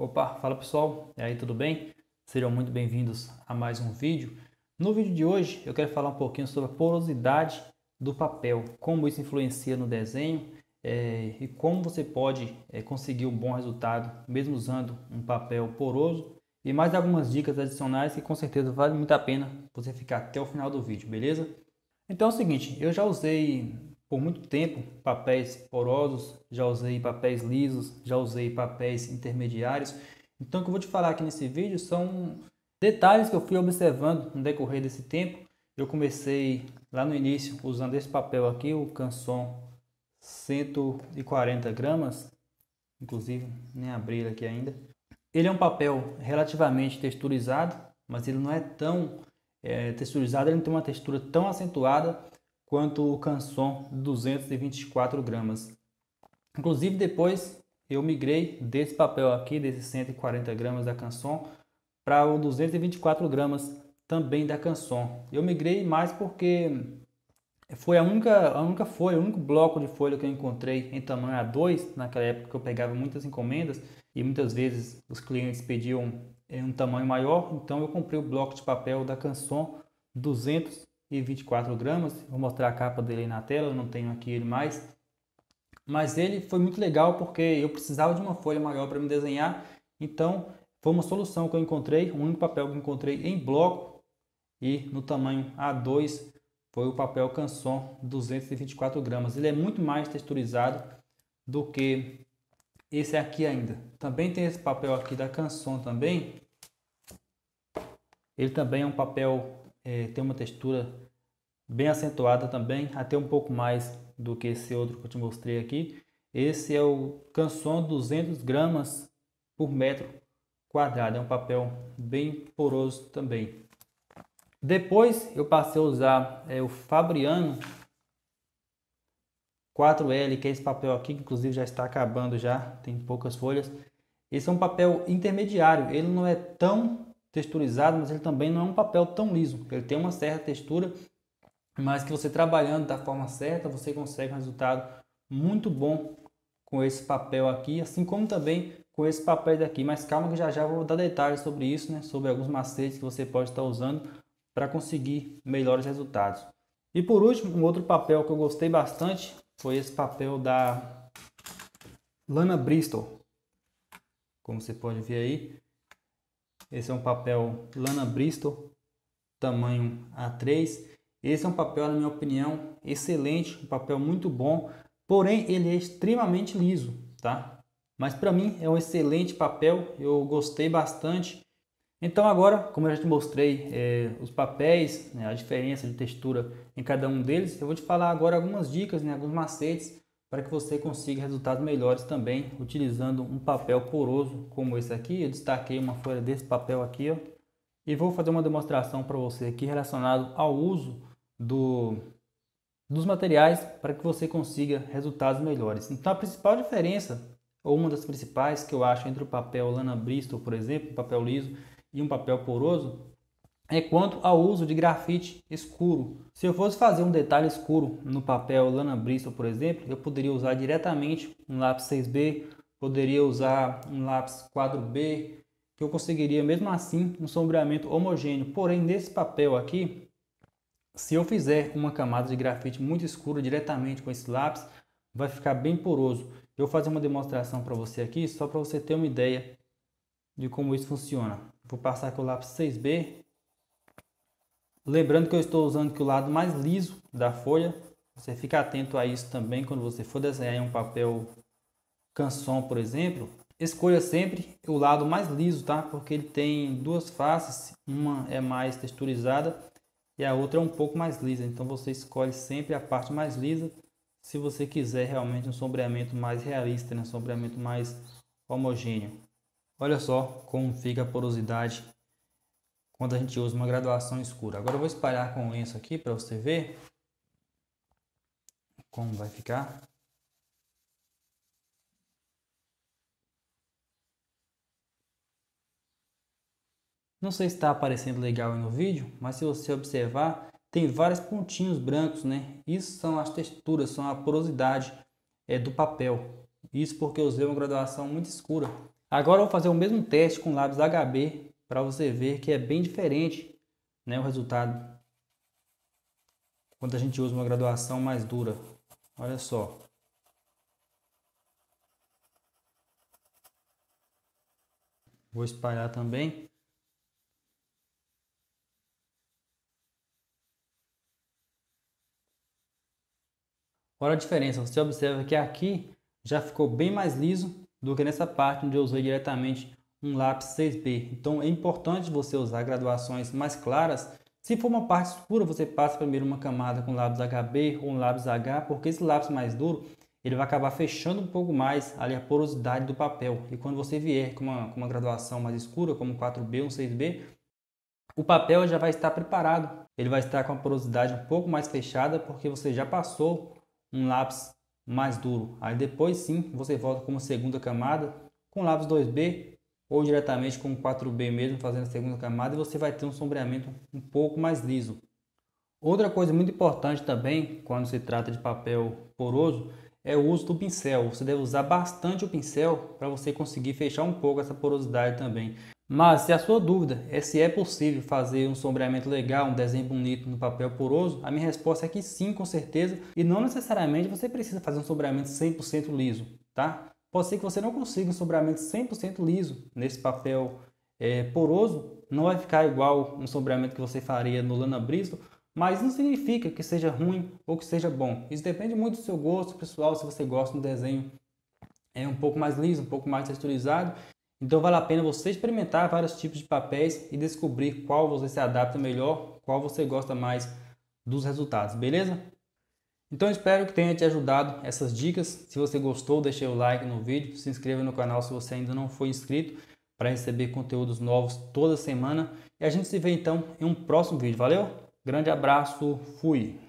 Opa, fala pessoal, e aí tudo bem? Sejam muito bem-vindos a mais um vídeo. No vídeo de hoje eu quero falar um pouquinho sobre a porosidade do papel, como isso influencia no desenho é, e como você pode é, conseguir um bom resultado mesmo usando um papel poroso e mais algumas dicas adicionais que com certeza vale muito a pena você ficar até o final do vídeo, beleza? Então é o seguinte, eu já usei por muito tempo papéis porosos, já usei papéis lisos, já usei papéis intermediários. Então o que eu vou te falar aqui nesse vídeo são detalhes que eu fui observando no decorrer desse tempo. Eu comecei lá no início usando esse papel aqui, o Canson 140 gramas, inclusive nem abri ele aqui ainda. Ele é um papel relativamente texturizado, mas ele não é tão é, texturizado, ele não tem uma textura tão acentuada quanto o Canson 224 gramas. Inclusive depois eu migrei desse papel aqui, desses 140 gramas da Canson, para o 224 gramas também da Canson. Eu migrei mais porque foi a única, a única folha, o único bloco de folha que eu encontrei em tamanho A2, naquela época que eu pegava muitas encomendas e muitas vezes os clientes pediam em um tamanho maior, então eu comprei o bloco de papel da Canson 200 e 24 gramas. Vou mostrar a capa dele aí na tela, eu não tenho aqui ele mais. Mas ele foi muito legal porque eu precisava de uma folha maior para me desenhar. Então foi uma solução que eu encontrei, o único papel que encontrei em bloco e no tamanho A2 foi o papel Canson 224 gramas. Ele é muito mais texturizado do que esse aqui ainda. Também tem esse papel aqui da Canson também. Ele também é um papel é, tem uma textura bem acentuada também, até um pouco mais do que esse outro que eu te mostrei aqui. Esse é o Canson 200 gramas por metro quadrado, é um papel bem poroso também. Depois eu passei a usar é, o Fabriano 4L, que é esse papel aqui, que inclusive já está acabando já, tem poucas folhas. Esse é um papel intermediário, ele não é tão texturizado, mas ele também não é um papel tão liso. Ele tem uma certa textura, mas que você trabalhando da forma certa, você consegue um resultado muito bom com esse papel aqui, assim como também com esse papel daqui. Mas calma que já já vou dar detalhes sobre isso, né? sobre alguns macetes que você pode estar usando para conseguir melhores resultados. E por último, um outro papel que eu gostei bastante foi esse papel da Lana Bristol. Como você pode ver aí, esse é um papel lana Bristol, tamanho A3. Esse é um papel, na minha opinião, excelente, um papel muito bom, porém ele é extremamente liso, tá? Mas para mim é um excelente papel, eu gostei bastante. Então agora, como eu já te mostrei é, os papéis, né, a diferença de textura em cada um deles, eu vou te falar agora algumas dicas, né, alguns macetes para que você consiga resultados melhores também utilizando um papel poroso como esse aqui. Eu destaquei uma folha desse papel aqui ó, e vou fazer uma demonstração para você aqui relacionado ao uso do, dos materiais para que você consiga resultados melhores. Então a principal diferença, ou uma das principais que eu acho entre o papel lana Bristol, por exemplo, papel liso e um papel poroso, é quanto ao uso de grafite escuro. Se eu fosse fazer um detalhe escuro no papel lana Bristol, por exemplo, eu poderia usar diretamente um lápis 6B, poderia usar um lápis 4B, que eu conseguiria mesmo assim um sombreamento homogêneo. Porém, nesse papel aqui, se eu fizer uma camada de grafite muito escura diretamente com esse lápis, vai ficar bem poroso. Eu vou fazer uma demonstração para você aqui, só para você ter uma ideia de como isso funciona. Vou passar aqui o lápis 6B Lembrando que eu estou usando aqui o lado mais liso da folha. Você fica atento a isso também quando você for desenhar em um papel canson, por exemplo. Escolha sempre o lado mais liso, tá? Porque ele tem duas faces, uma é mais texturizada e a outra é um pouco mais lisa. Então você escolhe sempre a parte mais lisa se você quiser realmente um sombreamento mais realista, né? um sombreamento mais homogêneo. Olha só como fica a porosidade quando a gente usa uma graduação escura. Agora eu vou espalhar com o lenço aqui para você ver como vai ficar. Não sei se está aparecendo legal aí no vídeo, mas se você observar, tem vários pontinhos brancos, né? Isso são as texturas, são a porosidade é, do papel. Isso porque eu usei uma graduação muito escura. Agora eu vou fazer o mesmo teste com lápis HB para você ver que é bem diferente né, o resultado quando a gente usa uma graduação mais dura. Olha só. Vou espalhar também. Olha a diferença, você observa que aqui já ficou bem mais liso do que nessa parte onde eu usei diretamente um lápis 6B. Então é importante você usar graduações mais claras. Se for uma parte escura, você passa primeiro uma camada com lápis HB ou um lápis H, porque esse lápis mais duro ele vai acabar fechando um pouco mais ali a porosidade do papel. E quando você vier com uma, com uma graduação mais escura, como 4B ou 6B, o papel já vai estar preparado. Ele vai estar com a porosidade um pouco mais fechada, porque você já passou um lápis mais duro. Aí depois sim você volta com uma segunda camada com lápis 2B ou diretamente com 4B mesmo fazendo a segunda camada e você vai ter um sombreamento um pouco mais liso. Outra coisa muito importante também quando se trata de papel poroso é o uso do pincel. Você deve usar bastante o pincel para você conseguir fechar um pouco essa porosidade também. Mas se a sua dúvida é se é possível fazer um sombreamento legal, um desenho bonito no papel poroso, a minha resposta é que sim, com certeza. E não necessariamente você precisa fazer um sombreamento 100% liso, tá? Pode ser que você não consiga um sombreamento 100% liso nesse papel é, poroso. Não vai ficar igual um sombreamento que você faria no Lana Bristol, mas não significa que seja ruim ou que seja bom. Isso depende muito do seu gosto pessoal, se você gosta de um desenho é um pouco mais liso, um pouco mais texturizado. Então vale a pena você experimentar vários tipos de papéis e descobrir qual você se adapta melhor, qual você gosta mais dos resultados, beleza? Então espero que tenha te ajudado essas dicas. Se você gostou, deixe o like no vídeo, se inscreva no canal se você ainda não foi inscrito para receber conteúdos novos toda semana. E a gente se vê então em um próximo vídeo. Valeu? Grande abraço, fui!